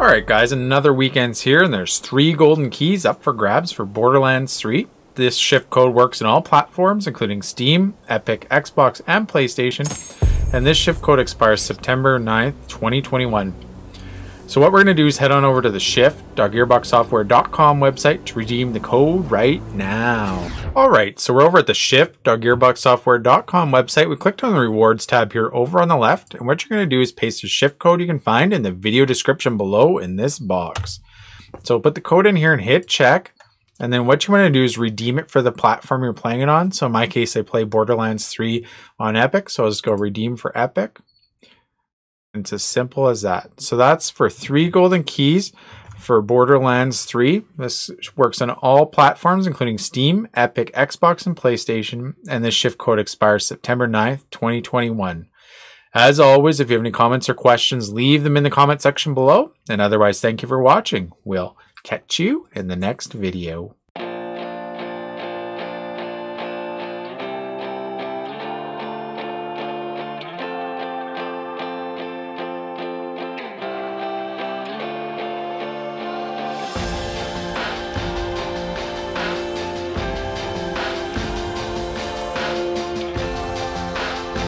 Alright guys, another weekend's here and there's three golden keys up for grabs for Borderlands 3. This shift code works in all platforms including Steam, Epic, Xbox, and PlayStation. And this shift code expires September 9th, 2021. So what we're going to do is head on over to the shift.gearboxsoftware.com website to redeem the code right now. Alright, so we're over at the shift.gearboxsoftware.com website. We clicked on the rewards tab here over on the left. And what you're going to do is paste the shift code you can find in the video description below in this box. So put the code in here and hit check. And then what you want to do is redeem it for the platform you're playing it on. So in my case, I play Borderlands 3 on Epic. So I'll just go redeem for Epic. It's as simple as that. So that's for three golden keys for Borderlands 3. This works on all platforms, including Steam, Epic, Xbox, and PlayStation. And this shift code expires September 9th, 2021. As always, if you have any comments or questions, leave them in the comment section below. And otherwise, thank you for watching. We'll catch you in the next video.